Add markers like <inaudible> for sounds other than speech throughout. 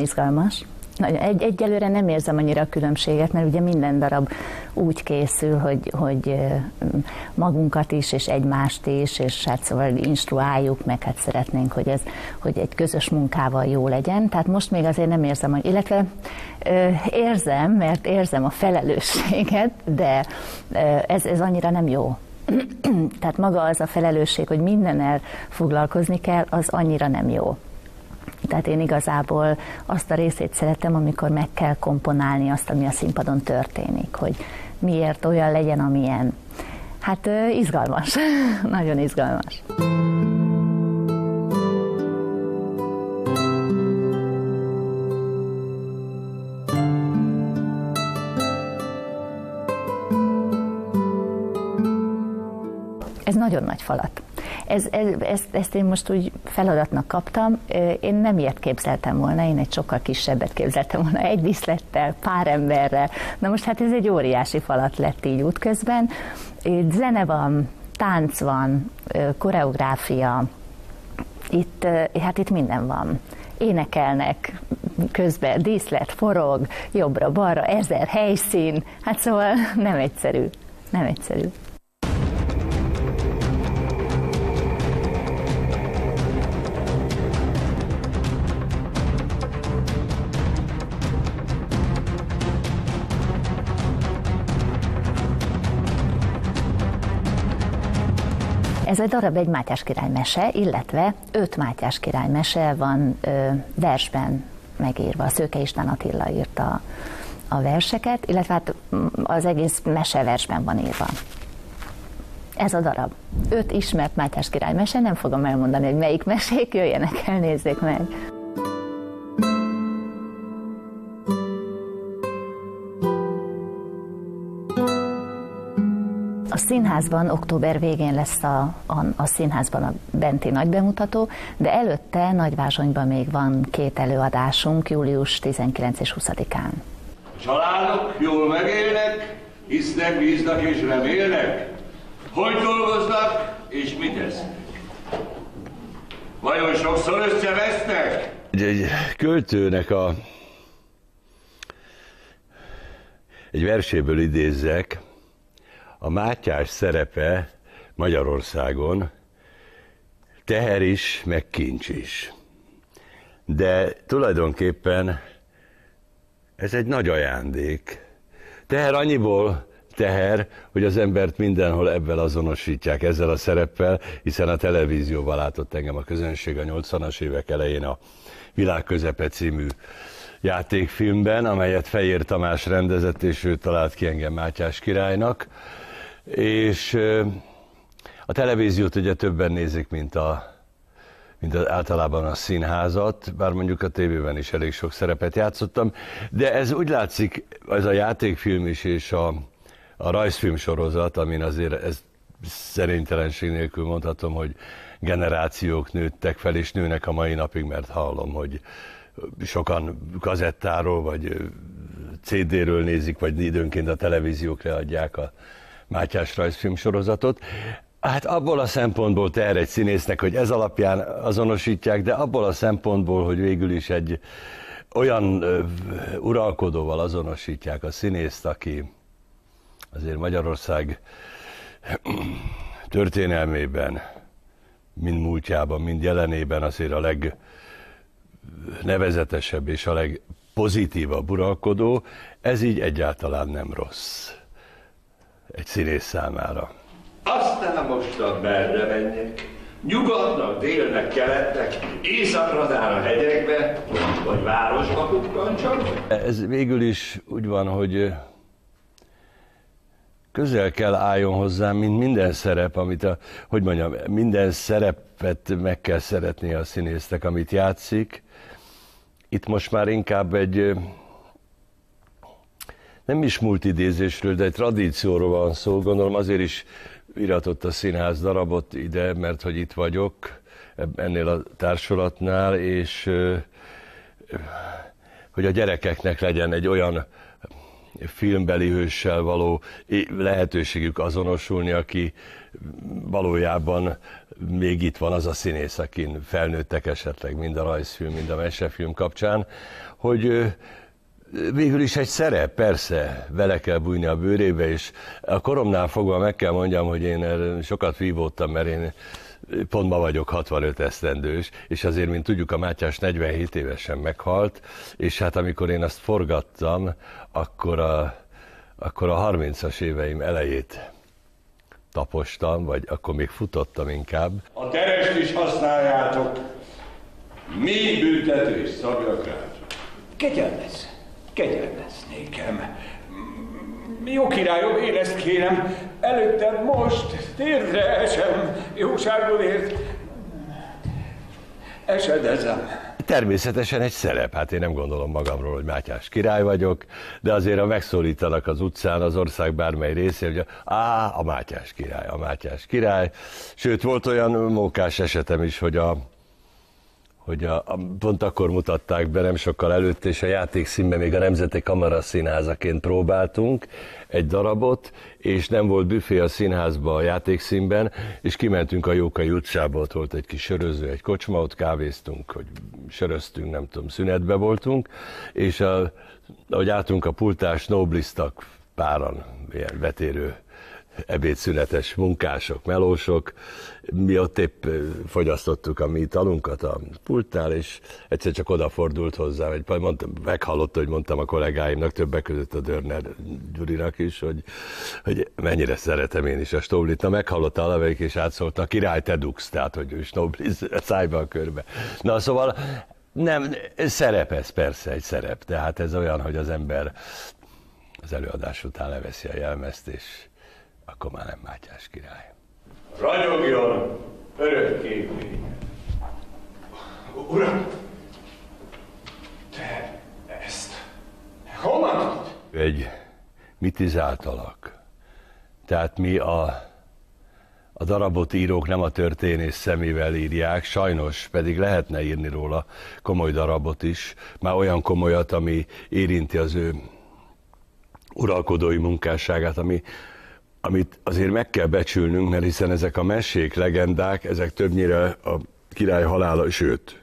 izgalmas. Egy, egyelőre nem érzem annyira a különbséget, mert ugye minden darab úgy készül, hogy, hogy magunkat is, és egymást is, és hát szóval instruáljuk, meg hát szeretnénk, hogy ez, hogy egy közös munkával jó legyen. Tehát most még azért nem érzem, hogy, illetve érzem, mert érzem a felelősséget, de ez, ez annyira nem jó. <clears throat> Tehát maga az a felelősség, hogy mindennel foglalkozni kell, az annyira nem jó. Tehát én igazából azt a részét szeretem, amikor meg kell komponálni azt, ami a színpadon történik, hogy miért olyan legyen, amilyen. Hát izgalmas, <laughs> nagyon izgalmas. Ez nagyon nagy falat. Ez, ez, ezt, ezt én most úgy feladatnak kaptam. Én nem ilyet képzeltem volna, én egy sokkal kisebbet képzeltem volna, egy diszlettel, pár emberrel. Na most hát ez egy óriási falat lett így útközben. Itt zene van, tánc van, koreográfia, itt, hát itt minden van. Énekelnek, közben díszlet, forog, jobbra-balra, ezer helyszín, hát szóval nem egyszerű, nem egyszerű. Ez a darab egy Mátyás király mese, illetve öt Mátyás király mese van ö, versben megírva. Szőke István Attila írta a verseket, illetve hát az egész meseversben van írva. Ez a darab. Öt ismert Mátyás király mese, nem fogom elmondani, hogy melyik mesék, jöjjenek el, nézzék meg. Színházban október végén lesz a, a, a színházban a benti nagybemutató, de előtte Nagyvázsonyban még van két előadásunk, július 19 és 20-án. A családok jól megélnek, hisznek, bíznak és remélnek. Hogy dolgoznak és mit tesznek? Vajon sokszor összevesznek? Egy, egy költőnek a egy verséből idézzek, a Mátyás szerepe Magyarországon teher is, meg kincs is. De tulajdonképpen ez egy nagy ajándék. Teher annyiból teher, hogy az embert mindenhol ebben azonosítják, ezzel a szereppel, hiszen a televízióval látott engem a közönség a 80-as évek elején a Világ közepe című játékfilmben, amelyet Fejér Tamás rendezett, és ő talált ki engem Mátyás királynak és a televíziót ugye többen nézik, mint a mint az, általában a színházat, bár mondjuk a tévében is elég sok szerepet játszottam, de ez úgy látszik, ez a játékfilm is és a, a rajzfilm sorozat, amin azért ez szerintelenség nélkül mondhatom, hogy generációk nőttek fel, és nőnek a mai napig, mert hallom, hogy sokan kazettáról, vagy CD-ről nézik, vagy időnként a televíziók leadják a Mátyás rajzfilm sorozatot. Hát abból a szempontból te egy színésznek, hogy ez alapján azonosítják, de abból a szempontból, hogy végül is egy olyan ö, uralkodóval azonosítják a színészt, aki azért Magyarország történelmében, mind múltjában, mind jelenében azért a legnevezetesebb és a legpozitívabb uralkodó, ez így egyáltalán nem rossz egy színész számára. Aztán mostan merre menjek? Nyugatnak, délnek, keletnek, északra a hegyekbe, vagy városba kukkancsak? Ez végül is úgy van, hogy közel kell álljon hozzám, mint minden szerep, amit a, hogy mondjam, minden szerepet meg kell szeretni a színésznek, amit játszik. Itt most már inkább egy nem is multidézésről, de egy tradícióról van szó, gondolom azért is iratott a színház darabot ide, mert hogy itt vagyok ennél a társulatnál, és hogy a gyerekeknek legyen egy olyan filmbeli hőssel való lehetőségük azonosulni, aki valójában még itt van az a színész, akin felnőttek esetleg mind a rajzfilm, mind a mesefilm kapcsán, hogy végül is egy szerep, persze, vele kell bújni a bőrébe, és a koromnál fogva meg kell mondjam, hogy én sokat vívódtam, mert én pont ma vagyok 65 esztendős, és azért, mint tudjuk, a Mátyás 47 évesen meghalt, és hát amikor én azt forgattam, akkor a, akkor a 30-as éveim elejét tapostam, vagy akkor még futottam inkább. A terest is használjátok. Mi büntetés szabjak rá? Kegyelmez, kegyelmez nékem. Jó királyom, én ezt kérem, előtte most térdre esem, jóságolért. Esedezem. Természetesen egy szerep, hát én nem gondolom magamról, hogy Mátyás király vagyok, de azért ha megszólítanak az utcán az ország bármely részén, hogy á, a Mátyás király, a Mátyás király. Sőt, volt olyan mókás esetem is, hogy a hogy a, a, pont akkor mutatták be nem sokkal előtt, és a játékszínben még a Nemzeti Kamara színházaként próbáltunk egy darabot, és nem volt büfé a színházba a játékszínben, és kimentünk a Jókai utcába, ott volt egy kis söröző, egy kocsma, ott kávéztunk, hogy söröztünk, nem tudom, szünetbe voltunk, és a, ahogy álltunk a pultás, noblisztak páran, ilyen vetérő ebédszünetes munkások, melósok. Mi ott épp fogyasztottuk a mi italunkat a pultnál, és egyszer csak odafordult hozzá, vagy mondtam, meghallotta, hogy mondtam a kollégáimnak, többek között a Dörner Gyurinak is, hogy, hogy mennyire szeretem én is a Stoblit. Na, meghallotta Alaveik, és átszólt, a király Tedux, tehát, hogy ő Stoblit szájba a körbe. Na, szóval nem, szerep ez persze, egy szerep. Tehát ez olyan, hogy az ember az előadás után leveszi a jelmezt, és akkor már nem Mátyás király. Ragyogjon örök képény. Uram, te ezt honnan Egy mitizáltalak. Tehát mi a, a darabot írók nem a történész szemével írják, sajnos pedig lehetne írni róla komoly darabot is, már olyan komolyat, ami érinti az ő uralkodói munkásságát, ami amit azért meg kell becsülnünk, mert hiszen ezek a mesék, legendák, ezek többnyire a király halála, sőt,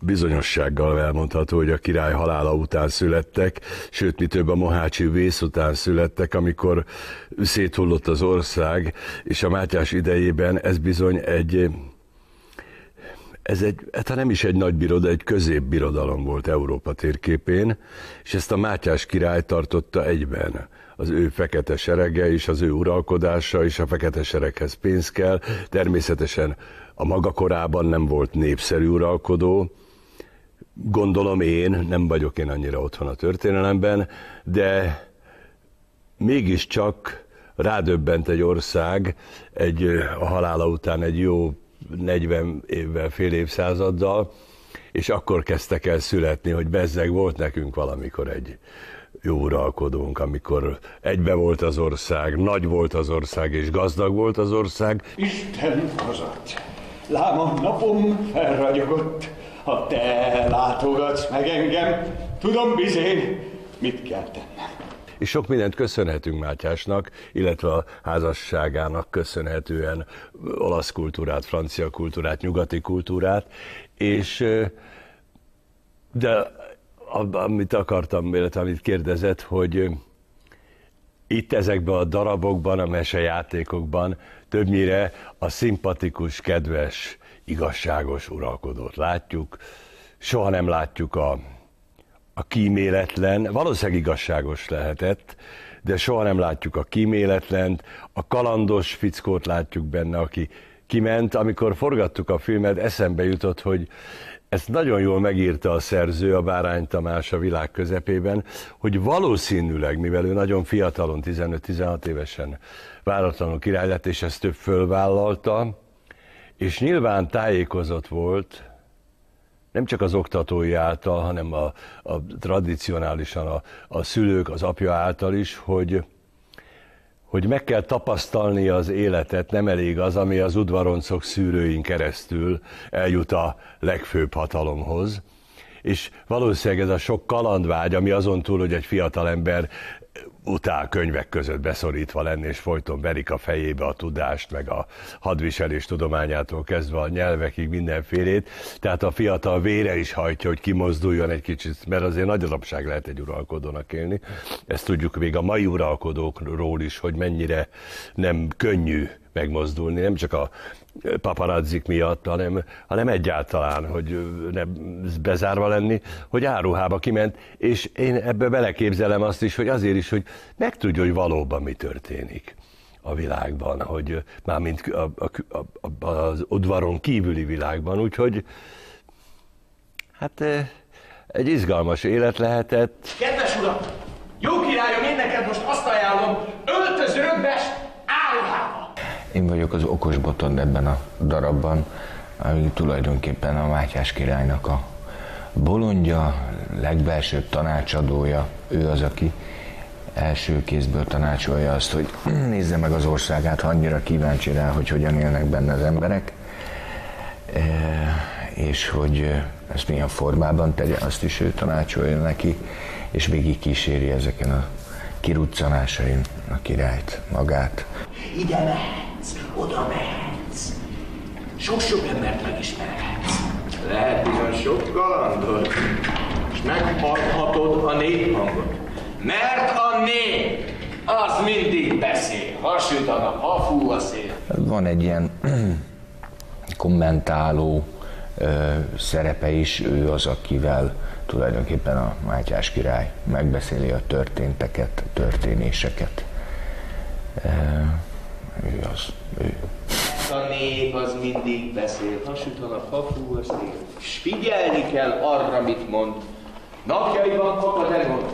bizonyossággal elmondható, hogy a király halála után születtek, sőt, mi több a Mohácsi vész után születtek, amikor széthullott az ország, és a Mátyás idejében ez bizony egy ez egy, hát nem is egy nagy birodalom, egy középbirodalom volt Európa térképén, és ezt a Mátyás király tartotta egyben az ő fekete serege és az ő uralkodása, és a fekete sereghez pénz kell. Természetesen a maga korában nem volt népszerű uralkodó, gondolom én, nem vagyok én annyira otthon a történelemben, de mégiscsak rádöbbent egy ország egy, a halála után egy jó 40 évvel, fél évszázaddal, és akkor kezdtek el születni, hogy bezzeg volt nekünk valamikor egy jó uralkodónk, amikor egybe volt az ország, nagy volt az ország, és gazdag volt az ország. Isten hozott, lám a napom felragyogott, ha te látogatsz meg engem, tudom bizén, mit kell tennem. És sok mindent köszönhetünk Mátyásnak, illetve a házasságának köszönhetően olasz kultúrát, francia kultúrát, nyugati kultúrát, és de amit akartam, illetve amit kérdezett, hogy itt ezekben a darabokban, a mesejátékokban többnyire a szimpatikus, kedves, igazságos uralkodót látjuk. Soha nem látjuk a, a kíméletlen, valószínűleg igazságos lehetett, de soha nem látjuk a kíméletlent, a kalandos fickót látjuk benne, aki kiment. Amikor forgattuk a filmet, eszembe jutott, hogy ezt nagyon jól megírta a szerző, a Bárány Tamás a világ közepében, hogy valószínűleg, mivel ő nagyon fiatalon, 15-16 évesen váratlanul király lett, és ezt több fölvállalta, és nyilván tájékozott volt, nem csak az oktatói által, hanem a, a tradicionálisan a, a szülők, az apja által is, hogy, hogy meg kell tapasztalni az életet, nem elég az, ami az udvaroncok szűrőin keresztül eljut a legfőbb hatalomhoz. És valószínűleg ez a sok kalandvágy, ami azon túl, hogy egy fiatal ember utál könyvek között beszorítva lenni, és folyton verik a fejébe a tudást, meg a hadviselés tudományától kezdve a nyelvekig mindenfélét. Tehát a fiatal vére is hajtja, hogy kimozduljon egy kicsit, mert azért nagy darabság lehet egy uralkodónak élni. Ezt tudjuk még a mai uralkodókról is, hogy mennyire nem könnyű megmozdulni, nem csak a paparazzik miatt, hanem, hanem egyáltalán, hogy nem bezárva lenni, hogy áruhába kiment, és én ebből beleképzelem azt is, hogy azért is, hogy megtudja, hogy valóban mi történik a világban, hogy mármint a, a, a, az udvaron kívüli világban, úgyhogy hát egy izgalmas élet lehetett. Kedves uram, jó királyom, én neked most azt ajánlom, öltöz rögves áruhába! Én vagyok az okos boton ebben a darabban, ami tulajdonképpen a Mátyás királynak a bolondja, legbelsőbb tanácsadója, ő az, aki első kézből tanácsolja azt, hogy <clears throat> nézze meg az országát, ha annyira kíváncsi rá, hogy hogyan élnek benne az emberek, e, és hogy ezt milyen formában tegye, azt is ő tanácsolja neki, és végig kíséri ezeken a kiruccanásain a királyt, magát. Ide mehetsz, oda mehetsz. Sok-sok embert megismerhetsz. Lehet bizony sok kalandot, és meghallhatod a néphangot. Mert a nép az mindig beszél, hasüt a nap, ha fú a szél. Van egy ilyen <clears throat> kommentáló ö, szerepe is, ő az, akivel tulajdonképpen a Mátyás király megbeszéli a történteket, történéseket. E, ő az, ő. A nép az mindig beszél, ha süt a nap, ha fú a szél. És figyelni kell arra, mit mond. Napjaiban kapad elmond.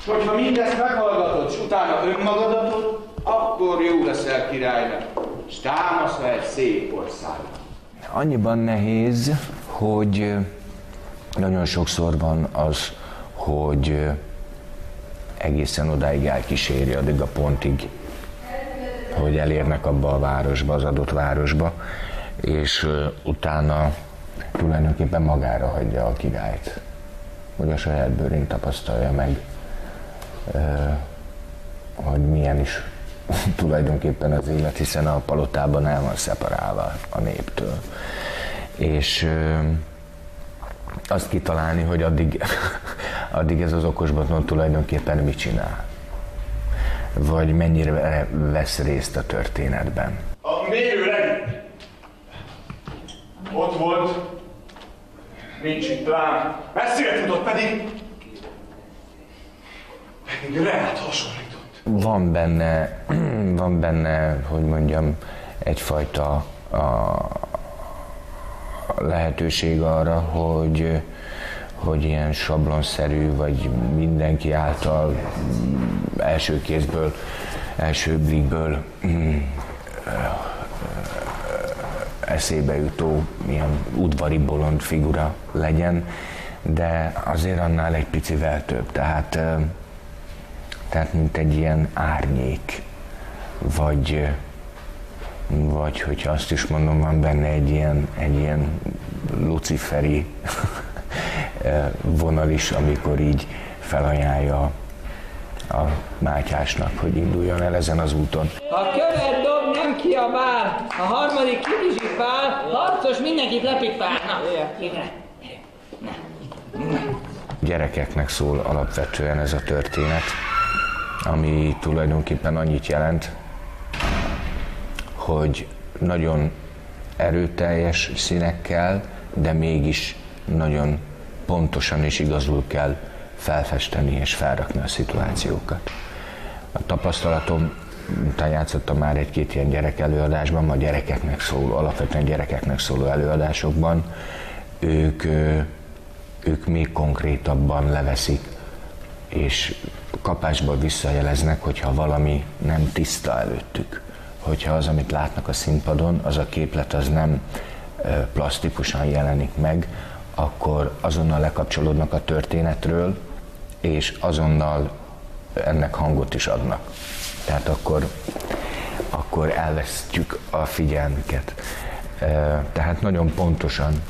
És hogyha mindezt meghallgatod, és utána önmagadatod, akkor jó leszel királynak, és támaszva egy szép országot. Annyiban nehéz, hogy nagyon sokszor van az, hogy egészen odáig elkíséri, addig a pontig, hogy elérnek abba a városba, az adott városba, és utána tulajdonképpen magára hagyja a királyt, hogy a saját bőrén tapasztalja meg, hogy milyen is <laughs> tulajdonképpen az élet, hiszen a palotában el van szeparálva a néptől. És azt kitalálni, hogy addig, <laughs> addig ez az okosbotnon tulajdonképpen mit csinál. Vagy mennyire vesz részt a történetben. A mérőleg ott volt, nincs itt lám, messzire tudott pedig, pedig lehet hasonlított. Van benne, <clears throat> van benne, hogy mondjam, egyfajta a, lehetőség arra, hogy, hogy ilyen sablonszerű, vagy mindenki által első kézből, első blikből mm, eszébe jutó ilyen udvari bolond figura legyen, de azért annál egy picivel több. Tehát, tehát mint egy ilyen árnyék, vagy, vagy hogyha azt is mondom, van benne egy ilyen, egy ilyen luciferi <laughs> vonal is, amikor így felajánlja a Mátyásnak, hogy induljon el ezen az úton. A követ dob nem kiabál, a harmadik kibizsipál, harcos mindenkit lepipál. Na, gyere, Gyerekeknek szól alapvetően ez a történet, ami tulajdonképpen annyit jelent, hogy nagyon erőteljes színekkel, de mégis nagyon pontosan és igazul kell felfesteni és felrakni a szituációkat. A tapasztalatom, után játszottam már egy-két ilyen gyerek előadásban, ma gyerekeknek szóló, alapvetően gyerekeknek szóló előadásokban, ők, ők még konkrétabban leveszik, és kapásból visszajeleznek, hogyha valami nem tiszta előttük hogyha az, amit látnak a színpadon, az a képlet az nem plastikusan jelenik meg, akkor azonnal lekapcsolódnak a történetről, és azonnal ennek hangot is adnak. Tehát akkor, akkor elvesztjük a figyelmüket. Tehát nagyon pontosan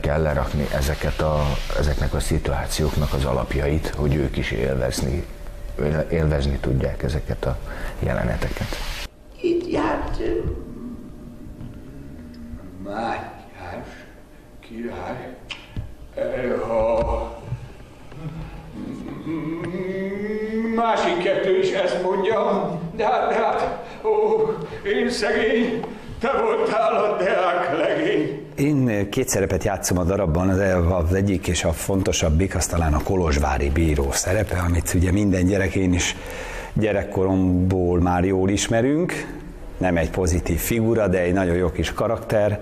kell lerakni ezeket a, ezeknek a szituációknak az alapjait, hogy ők is élvezni élvezni tudják ezeket a jeleneteket. Itt járt Mátyás király. Ha másik kettő is ezt mondja, de hát, de hát, ó, én szegény, te voltál a deák legény. Én két szerepet játszom a darabban, az, az egyik és a fontosabbik, az talán a Kolozsvári bíró szerepe, amit ugye minden gyerek, én is gyerekkoromból már jól ismerünk, nem egy pozitív figura, de egy nagyon jó kis karakter,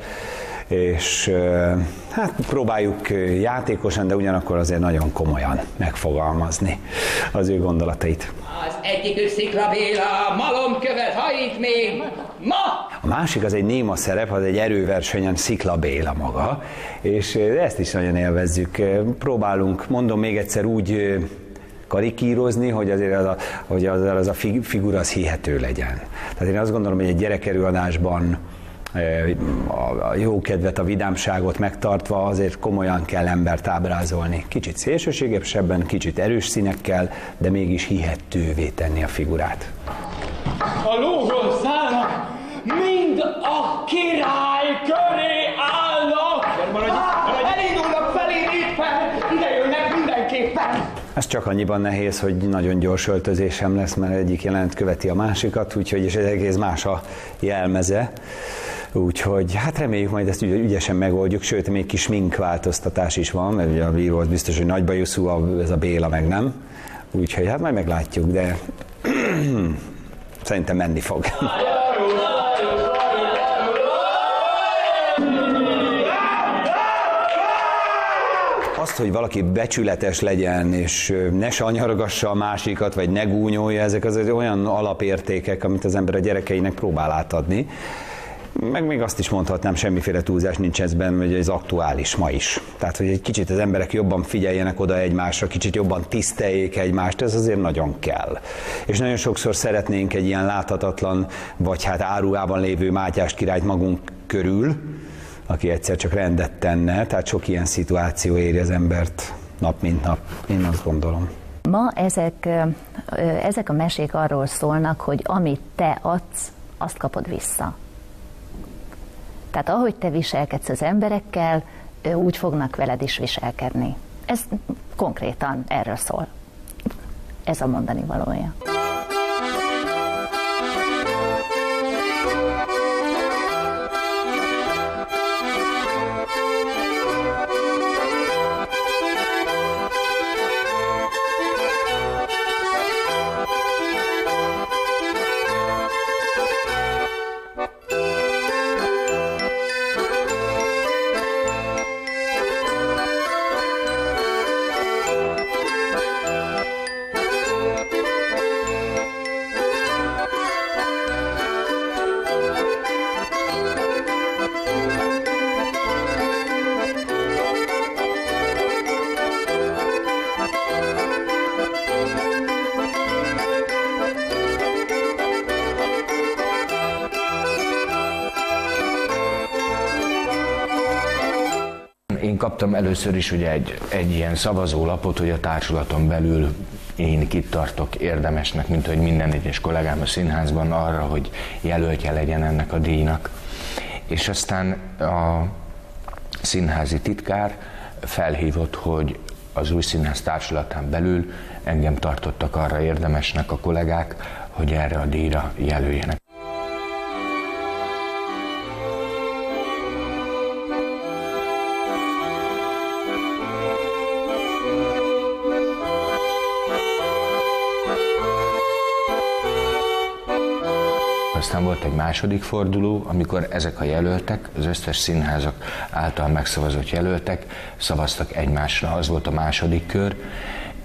és hát próbáljuk játékosan, de ugyanakkor azért nagyon komolyan megfogalmazni az ő gondolatait. Az egyik Szikla Béla, malomkövet hajít még ma! A másik az egy néma szerep, az egy erőversenyen Szikla Béla maga, és ezt is nagyon élvezzük. Próbálunk, mondom még egyszer úgy karikírozni, hogy azért az a, hogy az, az a figura az hihető legyen. Tehát én azt gondolom, hogy egy gyerekerőadásban a jó kedvet, a vidámságot megtartva azért komolyan kell embert ábrázolni. Kicsit szélsőségesebben, kicsit erős színekkel, de mégis hihetővé tenni a figurát. A lóról mind a király köré állnak! Maradj, maradj. Elindulnak felé éppen, ide jönnek mindenképpen! Ez csak annyiban nehéz, hogy nagyon gyors öltözésem lesz, mert egyik jelent követi a másikat, úgyhogy és ez egész más a jelmeze. Úgyhogy hát reméljük majd ezt ügy, ügyesen megoldjuk, sőt még kis mink változtatás is van, mert ugye a bíró az biztos, hogy nagy bajuszú, ez a Béla meg nem. Úgyhogy hát majd meglátjuk, de <clears throat> szerintem menni fog. Azt, hogy valaki becsületes legyen, és ne sanyargassa a másikat, vagy ne gúnyolja, ezek az olyan alapértékek, amit az ember a gyerekeinek próbál átadni. Meg még azt is mondhatnám, semmiféle túlzás nincs ezben, hogy ez aktuális ma is. Tehát, hogy egy kicsit az emberek jobban figyeljenek oda egymásra, kicsit jobban tiszteljék egymást, ez azért nagyon kell. És nagyon sokszor szeretnénk egy ilyen láthatatlan, vagy hát áruában lévő Mátyás királyt magunk körül, aki egyszer csak rendet tenne, tehát sok ilyen szituáció éri az embert nap mint nap, én azt gondolom. Ma ezek, ezek a mesék arról szólnak, hogy amit te adsz, azt kapod vissza. Tehát ahogy te viselkedsz az emberekkel, úgy fognak veled is viselkedni. Ez konkrétan erről szól. Ez a mondani valója. Kaptam először is ugye egy, egy ilyen szavazólapot, hogy a társulaton belül én kit tartok érdemesnek, mint hogy minden egyes kollégám a színházban arra, hogy jelöltje legyen ennek a díjnak. És aztán a színházi titkár felhívott, hogy az új színház társulatán belül engem tartottak arra érdemesnek a kollégák, hogy erre a díjra jelöljenek. Aztán volt egy második forduló, amikor ezek a jelöltek, az összes színházak által megszavazott jelöltek szavaztak egymásra. Az volt a második kör,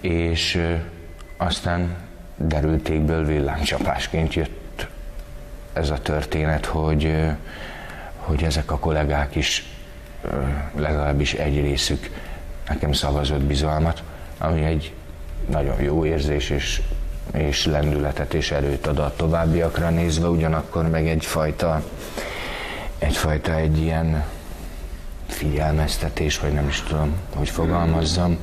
és aztán derültékből villámcsapásként jött ez a történet, hogy, hogy ezek a kollégák is legalábbis egy részük nekem szavazott bizalmat, ami egy nagyon jó érzés, és és lendületet és erőt ad a továbbiakra nézve, ugyanakkor meg egyfajta, egyfajta egy ilyen figyelmeztetés, vagy nem is tudom, hogy fogalmazzam,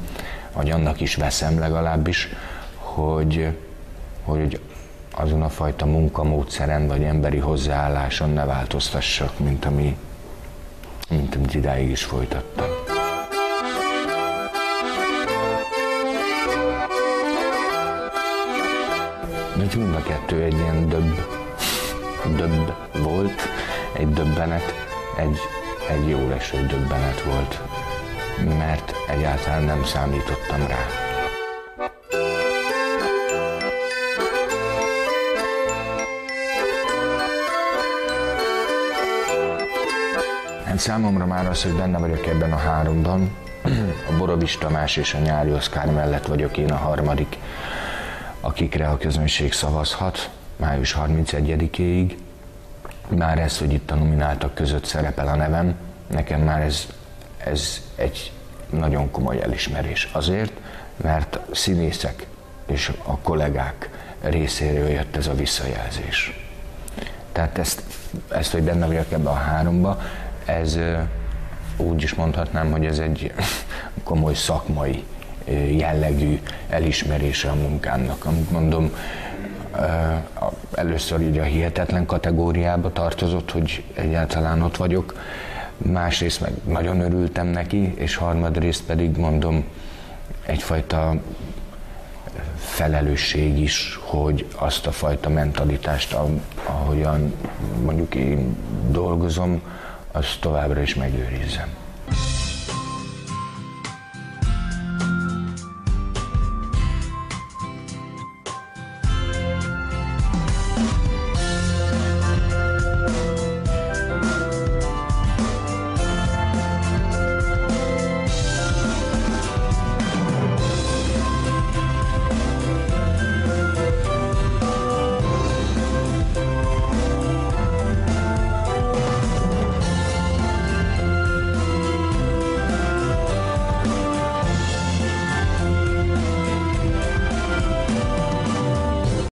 vagy annak is veszem legalábbis, hogy hogy azon a fajta munkamódszeren vagy emberi hozzáálláson ne változtassak, mint ami, mint amit idáig is folytattam. De mind a kettő egy ilyen döbb, döbb volt, egy döbbenet, egy, egy jó leső döbbenet volt, mert egyáltalán nem számítottam rá. Hát számomra már az, hogy benne vagyok ebben a háromban, <clears throat> a Borovics Tamás és a Nyári Oszkár mellett vagyok én a harmadik, akikre a közönség szavazhat május 31-ig. Már ez, hogy itt a nomináltak között szerepel a nevem, nekem már ez, ez egy nagyon komoly elismerés. Azért, mert színészek és a kollégák részéről jött ez a visszajelzés. Tehát ezt, ezt hogy benne vagyok ebbe a háromba, ez úgy is mondhatnám, hogy ez egy <laughs> komoly szakmai jellegű elismerése a munkámnak. Amit mondom, először így a hihetetlen kategóriába tartozott, hogy egyáltalán ott vagyok, másrészt meg nagyon örültem neki, és harmadrészt pedig mondom, egyfajta felelősség is, hogy azt a fajta mentalitást, ahogyan mondjuk én dolgozom, azt továbbra is megőrizzem.